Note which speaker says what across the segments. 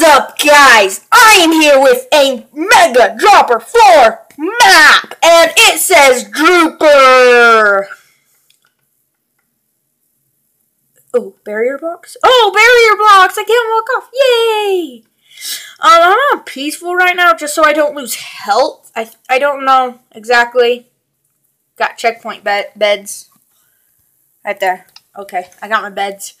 Speaker 1: is up, guys? I am here with a Mega Dropper 4 map, and it says Drooper. Oh, barrier blocks? Oh, barrier blocks! I can't walk off. Yay! Um, I'm on peaceful right now, just so I don't lose health. I I don't know exactly. Got checkpoint bed beds right there. Okay, I got my beds.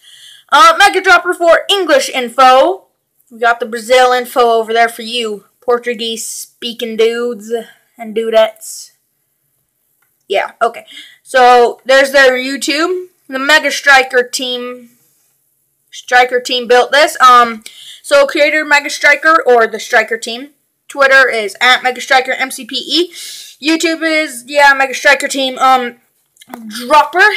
Speaker 1: Uh, Mega Dropper 4 English info. We got the Brazil info over there for you, Portuguese speaking dudes and dudettes. Yeah, okay. So there's their YouTube. The Mega Striker team Striker team built this. Um so creator Mega Striker or the Striker team. Twitter is at Mega Striker MCPE. YouTube is yeah, Mega Striker team. Um Dropper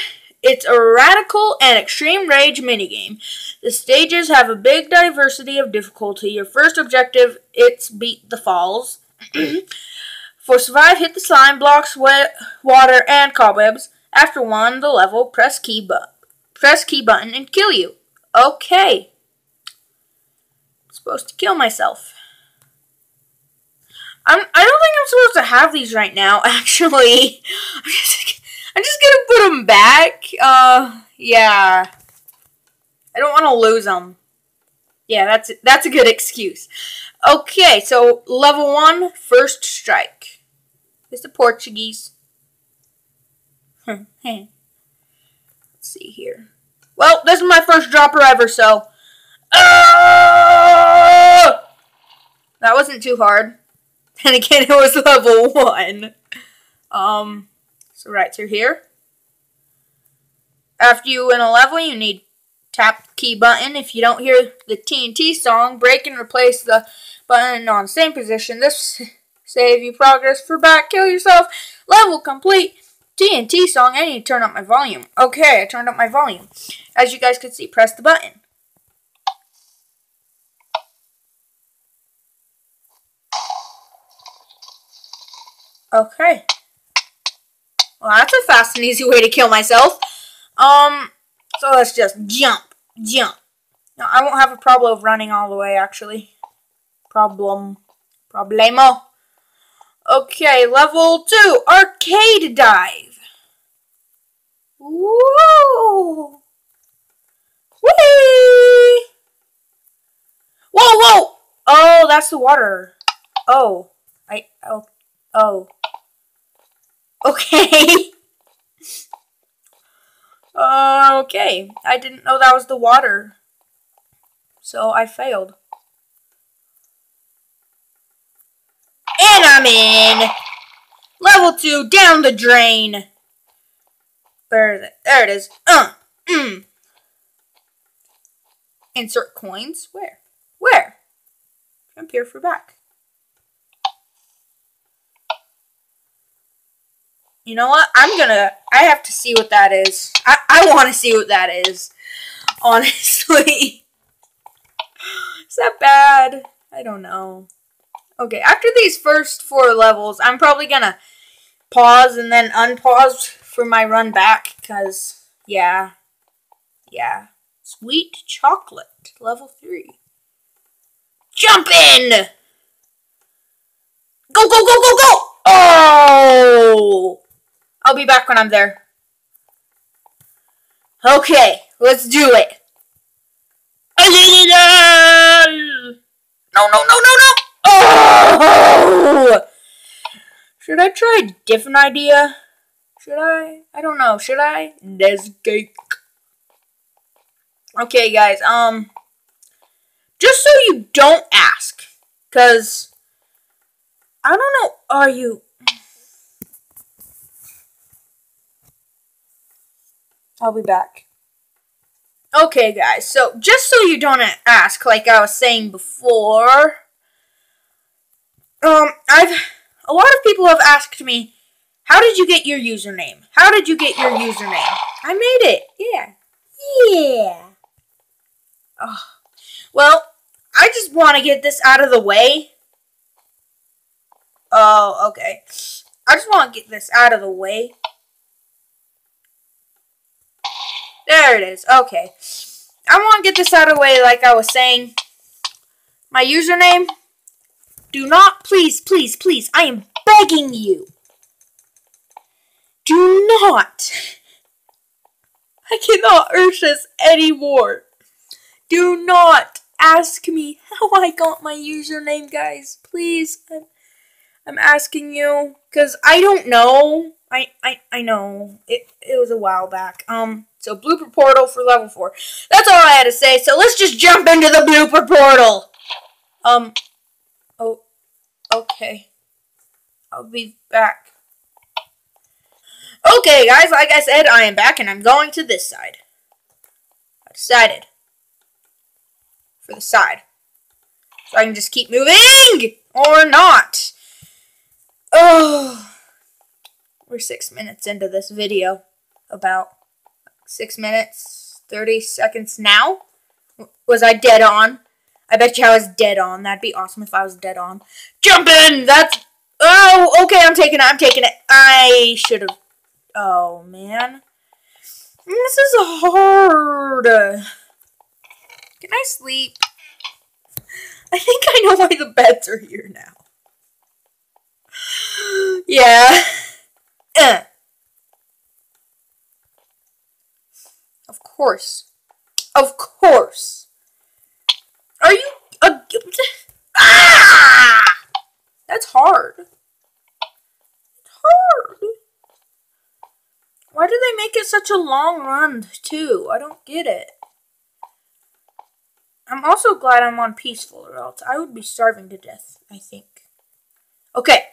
Speaker 1: it's a radical and extreme rage minigame. The stages have a big diversity of difficulty. Your first objective, it's beat the falls. For survive, hit the slime blocks, wet water, and cobwebs. After one, the level, press key button. Press key button and kill you. Okay. I'm supposed to kill myself. I'm, I don't think I'm supposed to have these right now, actually. I'm just gonna put them back. Uh, yeah. I don't want to lose them. Yeah, that's that's a good excuse. Okay, so level one, first strike. Is the Portuguese. Let's see here. Well, this is my first dropper ever, so. Uh, that wasn't too hard. And again, it was level one. Um. So right through here. After you win a level, you need tap the key button. If you don't hear the TNT song, break and replace the button on the same position. This save you progress for back. Kill yourself. Level complete. TNT song. I need to turn up my volume. Okay, I turned up my volume. As you guys can see, press the button. Okay. Well, that's a fast and easy way to kill myself. Um, so let's just jump, jump. Now, I won't have a problem of running all the way, actually. Problem. Problemo. Okay, level two, arcade dive. Woo! Whee! Whoa, whoa! Oh, that's the water. Oh, I, oh, oh. Okay. okay. I didn't know that was the water. So I failed. And I'm in! Level 2, down the drain. Where is it? There it is. Uh, mm. Insert coins. Where? Where? Jump here for back. You know what? I'm gonna. I have to see what that is. I, I want to see what that is. Honestly. is that bad? I don't know. Okay, after these first four levels, I'm probably gonna pause and then unpause for my run back. Because, yeah. Yeah. Sweet chocolate. Level 3. Jump in! Go, go, go, go, go! Oh! I'll be back when I'm there. Okay, let's do it. No, no, no, no, no! Oh! Should I try a different idea? Should I? I don't know. Should I? cake. Okay, guys. Um, just so you don't ask, cause I don't know. Are you? I'll be back. Okay, guys, so just so you don't ask, like I was saying before, um, I've, a lot of people have asked me, how did you get your username? How did you get your username? I made it, yeah. Yeah. Oh. Well, I just want to get this out of the way. Oh, okay. I just want to get this out of the way. There it is. Okay. I want to get this out of the way like I was saying. my username. Do not, please, please, please, I am begging you. Do not. I cannot urge this anymore. Do not ask me how I got my username, guys. Please, I'm, I'm asking you because I don't know. I, I, I know it, it was a while back. Um, so blooper portal for level four. That's all I had to say. So let's just jump into the blooper portal. Um, oh, okay. I'll be back. Okay, guys, like I said, I am back and I'm going to this side. I decided for the side. So I can just keep moving or not. Oh, we're six minutes into this video. About six minutes, 30 seconds now. Was I dead on? I bet you I was dead on. That'd be awesome if I was dead on. Jump in! That's. Oh, okay, I'm taking it. I'm taking it. I should have. Oh, man. This is hard. Can I sleep? I think I know why the beds are here now. yeah. Uh. Of course. Of course. Are you a Ah! That's hard. It's hard. Why do they make it such a long run, too? I don't get it. I'm also glad I'm on peaceful, or else I would be starving to death, I think. Okay.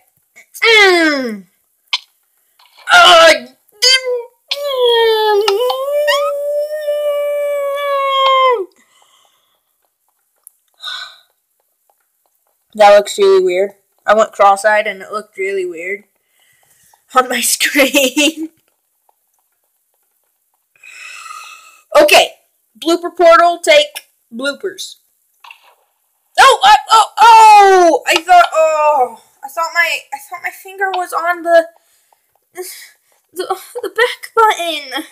Speaker 1: Mm. Uh, that looks really weird. I went cross-eyed and it looked really weird on my screen. okay. Blooper portal, take bloopers. Oh, I, oh, oh! I thought, oh, I thought my, I thought my finger was on the, the, the back button.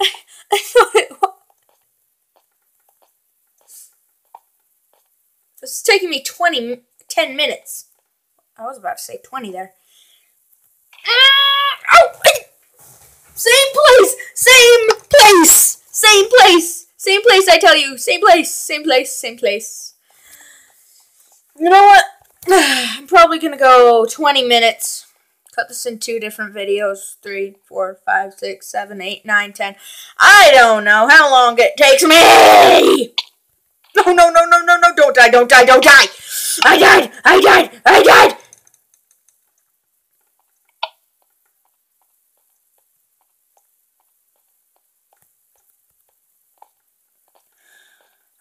Speaker 1: I, I thought it was. This is taking me 20, 10 minutes. I was about to say 20 there. Ah, oh, same place, same place, same place. Same place, I tell you. Same place, same place, same place. You know what? I'm probably going to go 20 minutes. Cut this in two different videos. Three, four, five, six, seven, eight, nine, ten. I don't know how long it takes me! No, no, no, no, no, no, don't die, don't die, don't die! I died! I died! I died!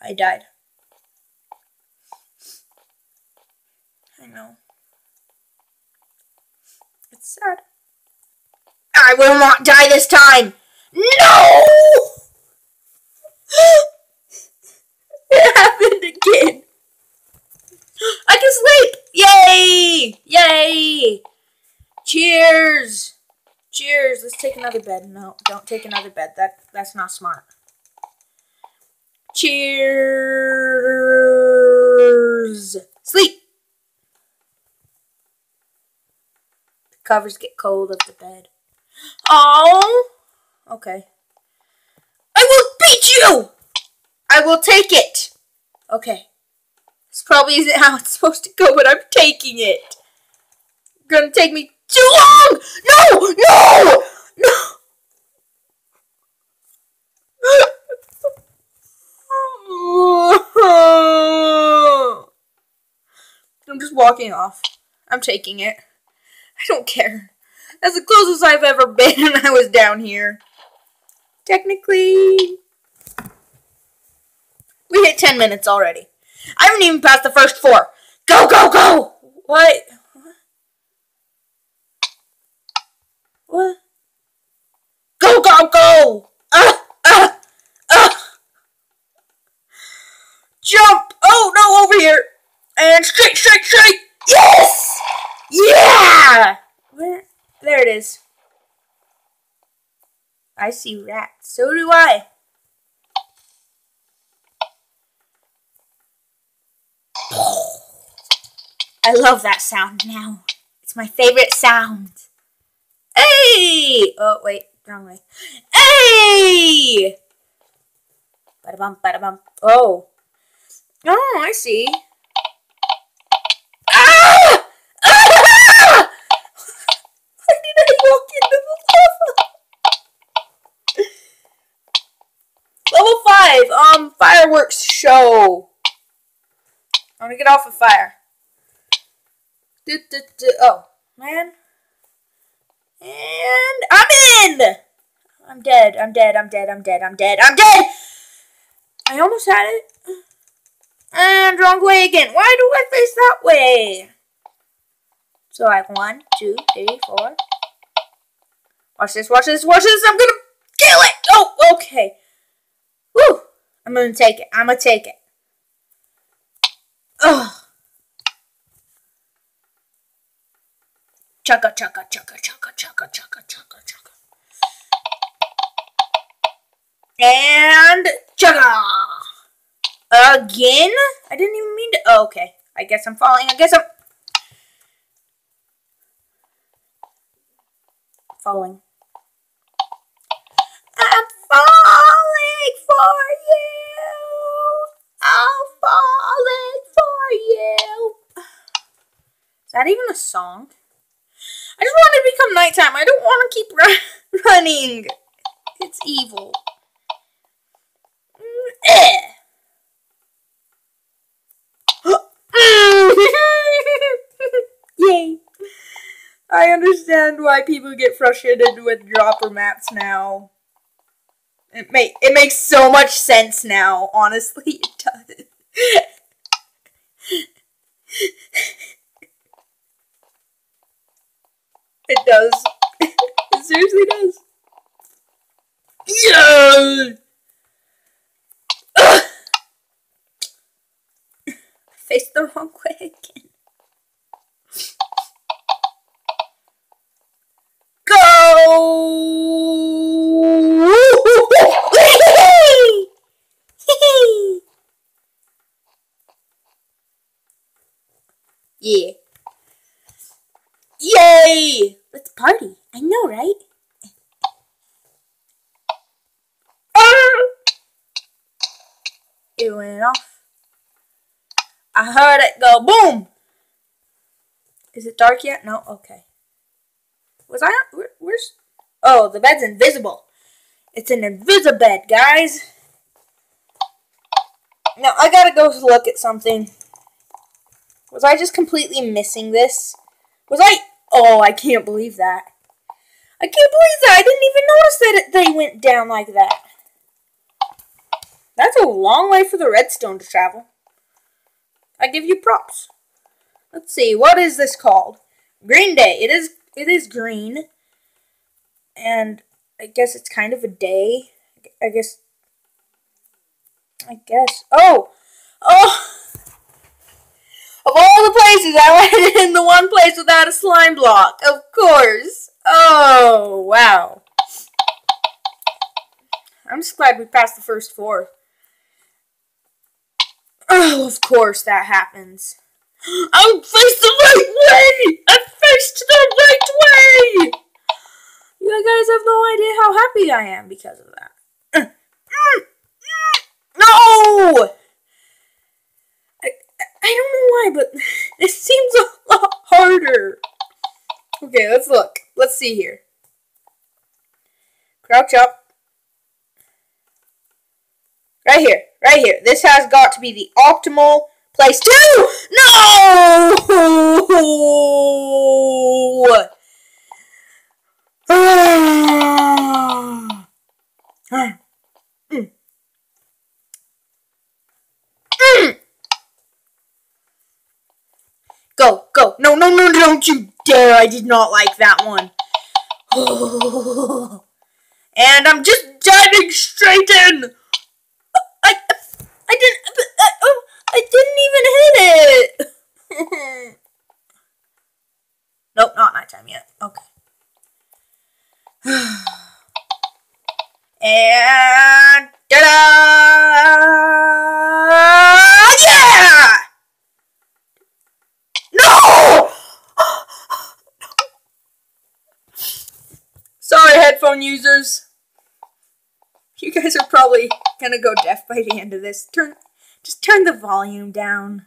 Speaker 1: I died. I know. It's sad. I will not die this time! No! it happened again! I can sleep! Yay! Yay! Cheers! Cheers! Let's take another bed. No, don't take another bed. That That's not smart. Cheers. Sleep. The covers get cold of the bed. Oh. Okay. I will beat you. I will take it. Okay. This probably isn't how it's supposed to go, but I'm taking it. gonna take me too long. No. No. No. I'm just walking off. I'm taking it. I don't care. That's the closest I've ever been when I was down here. Technically, we hit 10 minutes already. I haven't even passed the first four. Go, go, go! What? What? Go, go, go! Ah, ah, ah! Jump! Oh, no, over here! And straight, straight, straight! Yes! Yeah! Where? There it is. I see rats. So do I. I love that sound now. It's my favorite sound. Hey! Oh, wait, wrong way. Hey! Bada bump, bada bump. Oh. Oh, I see. Ah! Ah! Why did I walk into the lava? Level 5, um, fireworks show. I'm gonna get off of fire. Du, du, du. Oh, man. And I'm in! I'm dead, I'm dead, I'm dead, I'm dead, I'm dead, I'm dead! I almost had it. And wrong way again. Why do I face that way? So I like one, two, three, four. Watch this, watch this, watch this. I'm gonna kill it. Oh, okay. Woo. I'm gonna take it. I'm gonna take it. Ugh. Chugga, chugga, chugga, chugga, chugga, chugga, chugga, chugga. And chugga! Again? I didn't even mean to. Oh, okay. I guess I'm falling. I guess I'm. Falling. I'm falling for you. I'm falling for you. Is that even a song? I just want to become nighttime. I don't want to keep run running. It's evil. Yay. I understand why people get frustrated with dropper maps now. It make it makes so much sense now, honestly it does. It does. it seriously does. Yeah! Faced the wrong way again. Go! Yeah. Yay! Let's party. I know, right? It went off. I heard it go boom. Is it dark yet? No? Okay. Was I Where, where's... Oh, the bed's invisible. It's an invisible bed, guys. Now, I gotta go look at something. Was I just completely missing this? Was I... Oh, I can't believe that. I can't believe that. I didn't even notice that it, they went down like that. That's a long way for the redstone to travel. I give you props. Let's see, what is this called? Green Day. It is it is green. And I guess it's kind of a day. I guess I guess. Oh! Oh! Of all the places, I went in the one place without a slime block. Of course. Oh, wow. I'm just glad we passed the first four. Oh, of course that happens. I faced the right way! I faced the right way! You guys have no idea how happy I am because of that. No! I, don't know why, but it seems a lot harder. Okay, let's look. Let's see here. Crouch up. Right here. Right here. This has got to be the optimal place to... No! Go, ah! ah! Go. No, no, no, don't you dare. I did not like that one. and I'm just diving straight in. I, I didn't, I, oh, I didn't even hit it. nope, not nighttime yet. Okay. and ta-da! Yeah! No! Sorry, headphone users. You guys are probably gonna go deaf by the end of this. Turn, just turn the volume down.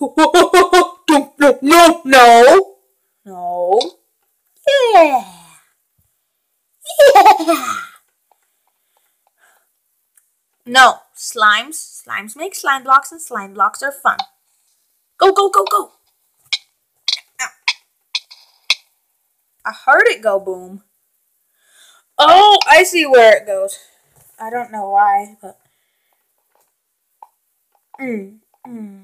Speaker 1: no, no, no, no. Yeah, yeah. No, slimes. Slimes make slime blocks, and slime blocks are fun. Go, go, go, go. I heard it go boom. Oh, I see where it goes. I don't know why, but. Mm, mm.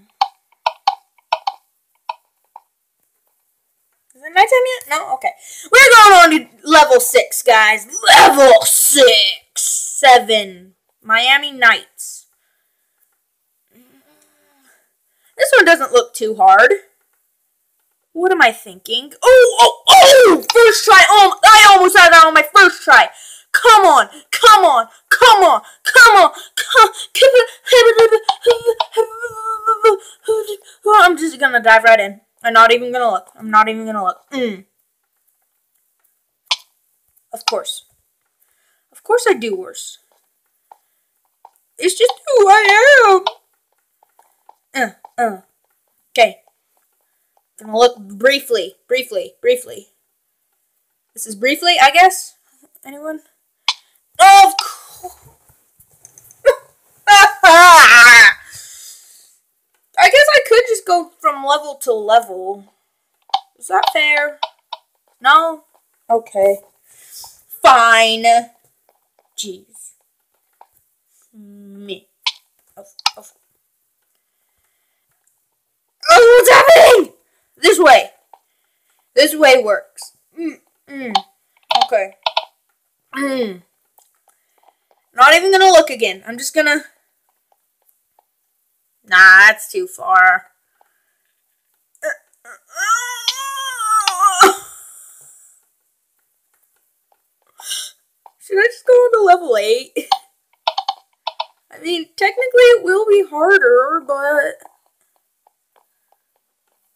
Speaker 1: Is it nighttime yet? No? Okay. We're going on to level 6, guys. Level 6! 7. Miami Nights. This one doesn't look too hard. What am I thinking? Oh, oh, oh! First try. Oh, I almost had that on my first try. Come on, come on, come on, come on, come. I'm just gonna dive right in. I'm not even gonna look. I'm not even gonna look. Mm. Of course. Of course I do worse. It's just who I am. Uh, uh. Okay. Gonna look briefly, briefly, briefly. This is briefly, I guess. Anyone? Of course. I guess I could just go from level to level. Is that fair? No? Okay. Fine. Jeez me. Of, of. This way. This way works. Mm, mm. Okay. Mm. Not even gonna look again. I'm just gonna. Nah, that's too far. Should I just go on to level 8? I mean, technically it will be harder, but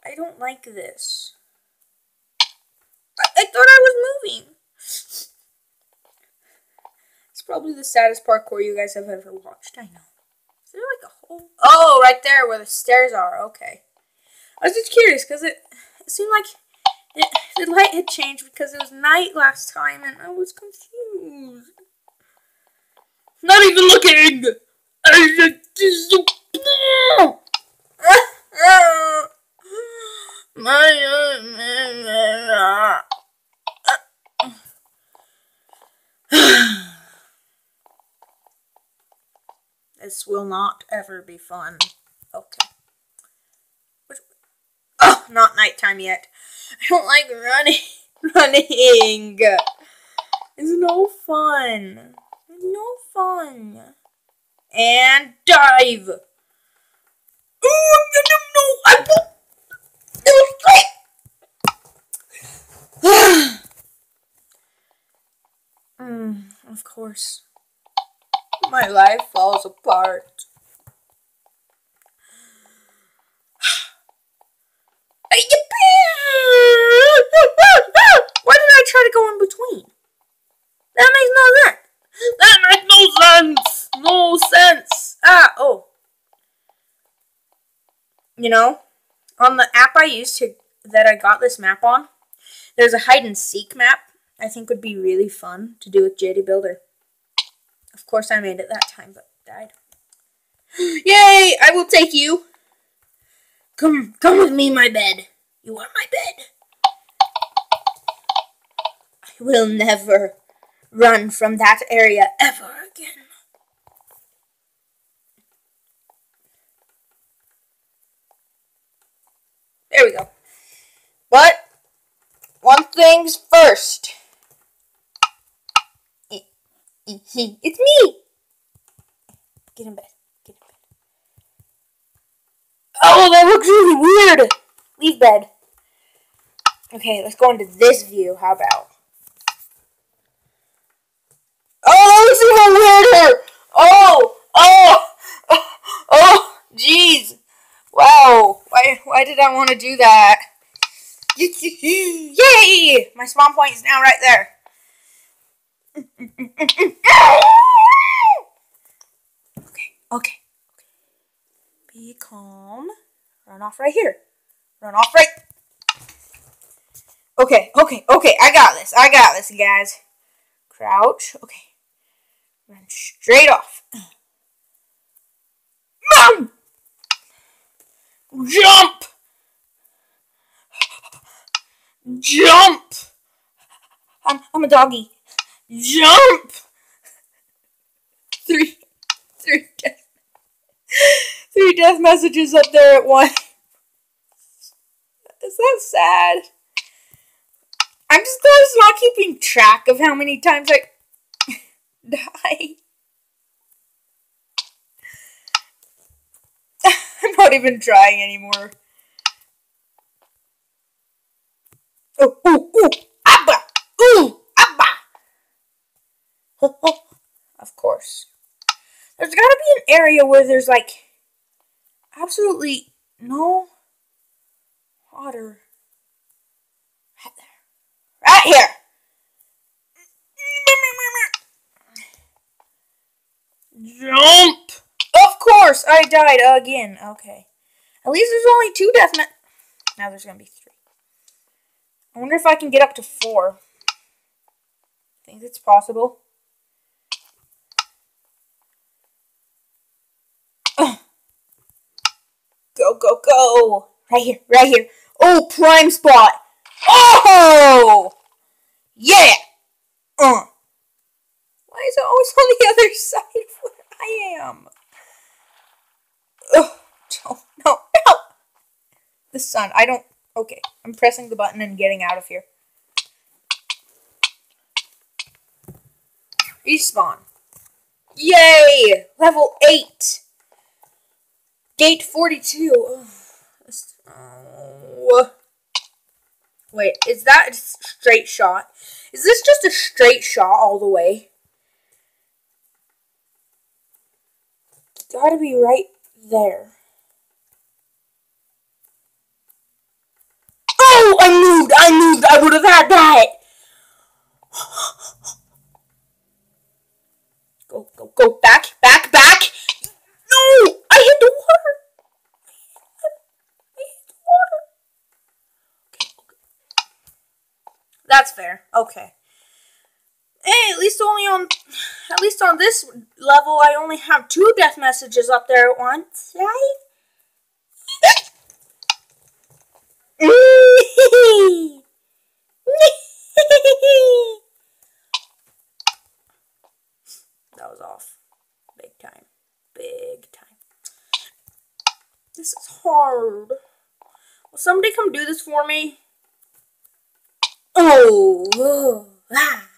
Speaker 1: I don't like this. I, I thought I was moving. It's probably the saddest parkour you guys have ever watched, I know. Is there like a hole? Oh, right there where the stairs are, okay. I was just curious, because it, it seemed like it, the light had changed because it was night last time, and I was confused. Not even looking! this will not ever be fun. Okay. Oh, not nighttime yet. I don't like running. running. It's no fun. It's no fun and dive. Oh, no, no, no, I won't. It was great. mm, of course. My life falls apart. Why did I try to go in between? That makes no sense. That makes no sense no sense. Ah, oh. You know, on the app I used to that I got this map on, there's a hide and seek map I think would be really fun to do with JD Builder. Of course, I made it that time, but died. Yay! I will take you. Come, come with me, my bed. You are my bed. I will never run from that area ever again. There we go. One thing's first. It's me! Get in bed. Get in bed. Oh, that looks really weird! Leave bed. Okay, let's go into this view. How about? Oh, that looks even weirder! Oh! Oh! Oh! Jeez! Wow! Why, why did I want to do that? Yay! My spawn point is now right there. Okay, okay. Be calm. Run off right here. Run off right. Okay, okay, okay. I got this. I got this, guys. Crouch. Okay. Run straight off. Mom! Jump! Jump! I'm, I'm a doggy. Jump! Three, three death, three death messages up there at once. Is that sad? I'm just glad it's not keeping track of how many times I die. I'm not even trying anymore. Ooh, ooh, abba, ooh, abba. of course. There's gotta be an area where there's like absolutely no water. Right there. Right here. Jump! Of course, I died again. Okay. At least there's only two death. Now there's gonna be three. I wonder if I can get up to four. I think it's possible. Go, go, go! Right here, right here. Oh, prime spot! Oh! Yeah! Uh. Why is it always on the other side of where I am? Ugh. Oh, no, no! The sun. I don't... Okay, I'm pressing the button and getting out of here. Respawn. Yay! Level 8! Gate 42. Oh. Wait, is that a straight shot? Is this just a straight shot all the way? Gotta be right there. Oh, I moved! I moved! I would have had that! Go, go, go, back, back, back! No! I hit the water! I hit the water! That's fair. Okay. Hey, at least only on, at least on this level, I only have two death messages up there at once, right? that was off. Big time. Big time. This is hard. Will somebody come do this for me? Oh, ah.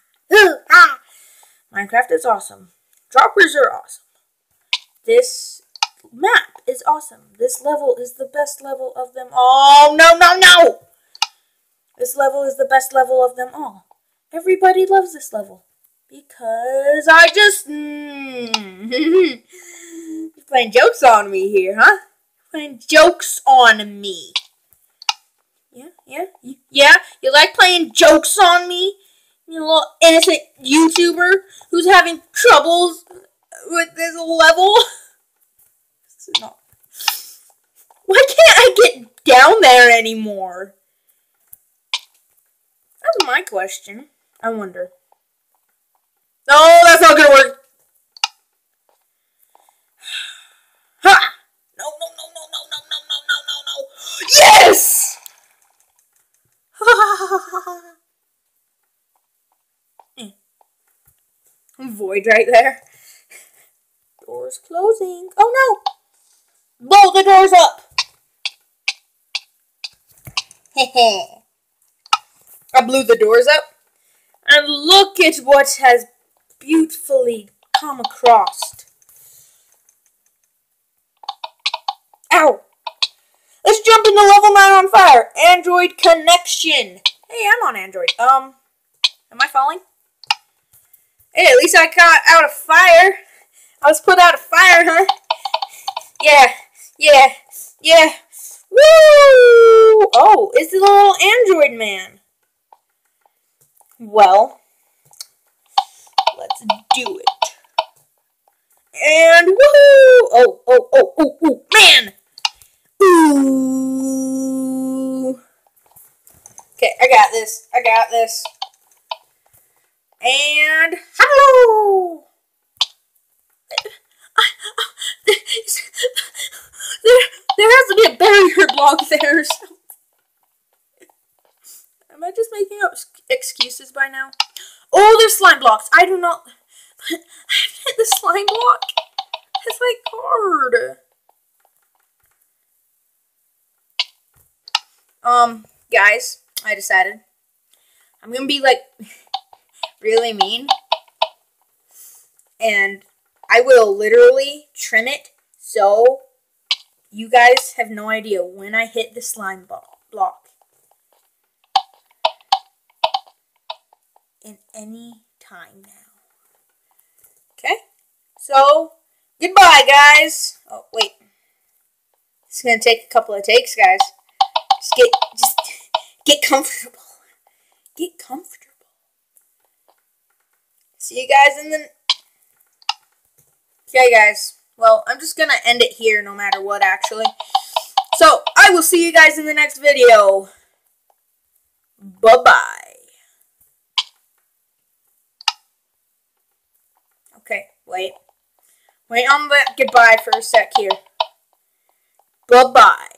Speaker 1: Minecraft is awesome. Droppers are awesome. This map is awesome. This level is the best level of them all. No, no, no! This level is the best level of them all. Everybody loves this level. Because I just... Mm, You're playing jokes on me here, huh? Playing jokes on me. Yeah, yeah, yeah. You like playing jokes on me? You little innocent YouTuber who's having troubles with this level? This is not... Why can't I get down there anymore? That's my question. I wonder. No, that's not gonna work. Ha! No, no, no, no, no, no, no, no, no, no, no. Yes! Void right there. Doors closing. Oh no! Blow the doors up! Hehe. I blew the doors up. And look at what has beautifully come across. Ow! Let's jump into level 9 on fire. Android connection. Hey, I'm on Android. Um, am I falling? Hey, at least I got out of fire. I was put out of fire, huh? Yeah, yeah, yeah. Woo! Oh, it's the little android man. Well, let's do it. And woohoo! Oh, oh, oh, oh, oh, man! Ooh. Okay, I got this. I got this. And hello! there, there has to be a barrier block there. I just making up excuses by now? Oh, there's slime blocks. I do not. I hit the slime block. It's like hard. Um, guys, I decided I'm gonna be like really mean, and I will literally trim it so you guys have no idea when I hit the slime block. In any time now. Okay? So, goodbye, guys. Oh, wait. It's going to take a couple of takes, guys. Just get, just get comfortable. Get comfortable. See you guys in the... Okay, guys. Well, I'm just going to end it here no matter what, actually. So, I will see you guys in the next video. Bye-bye. Okay, wait. Wait on the goodbye for a sec here. Bye-bye.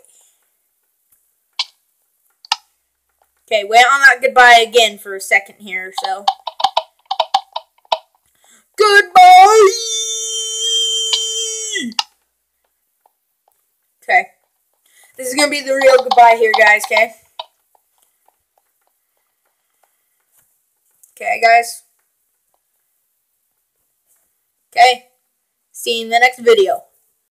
Speaker 1: Okay, wait on that goodbye again for a second here, so. Goodbye! Okay. This is going to be the real goodbye here, guys, okay? Okay, guys. Okay. See you in the next video.